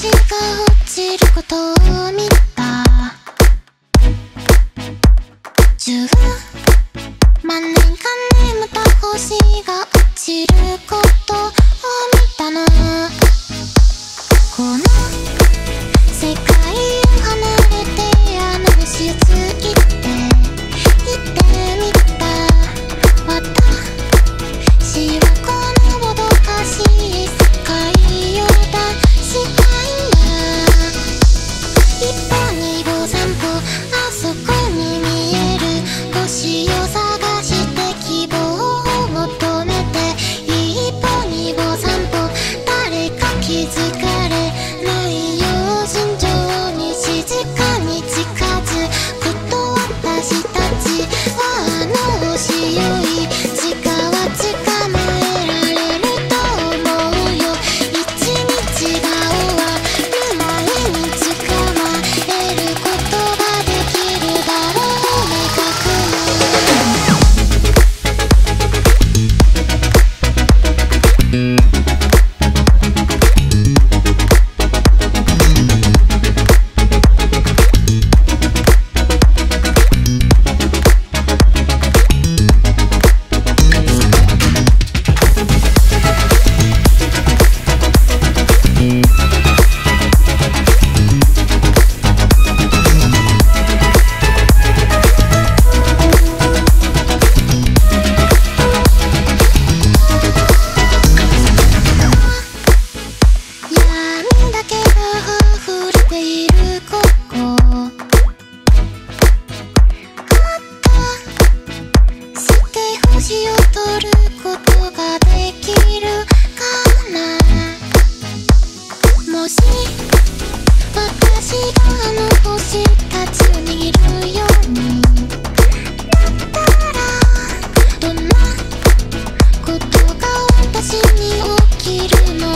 星が落ちることを見た。magic